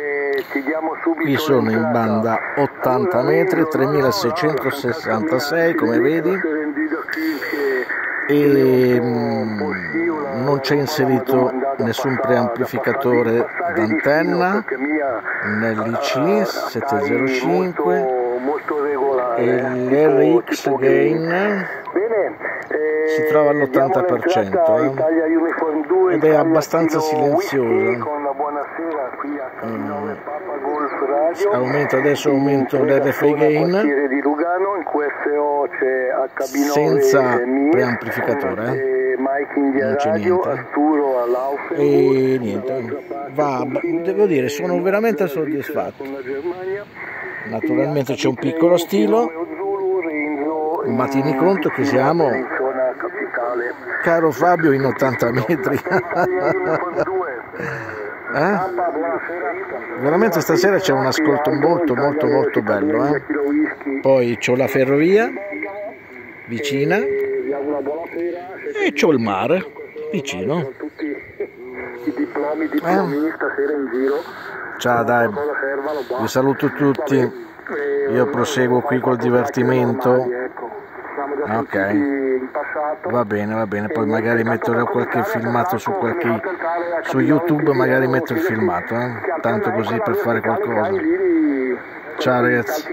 e ti diamo subito Qui sono in banda 80 metri, 3666 come vedi e mm, non c'è inserito nessun preamplificatore d'antenna nell'IC 705 molto regolare. e l'RX Gain Bene, eh, si trova all'80%, diamo l'entrata a eh. Italia Uniform 2, Ed è abbastanza Kilo silenziosa. Radio. aumento adesso aumento l'RFI Gain di Lugano, in QFO c'è H9 Senza preamplificatore, eh. e Non c'è niente. E niente va devo dire sono veramente soddisfatto naturalmente c'è un piccolo stilo ma tieni conto che siamo caro Fabio in 80 metri Eh? veramente stasera c'è un ascolto molto molto molto bello eh? poi c'ho la ferrovia vicina e c'ho il mare vicino giro. ciao dai vi saluto tutti io proseguo qui col divertimento Siamo già Ok. sentiti in passato. va bene va bene poi magari metterò qualche filmato su qualche su youtube magari metto il filmato eh? tanto così per fare qualcosa ciao ragazzi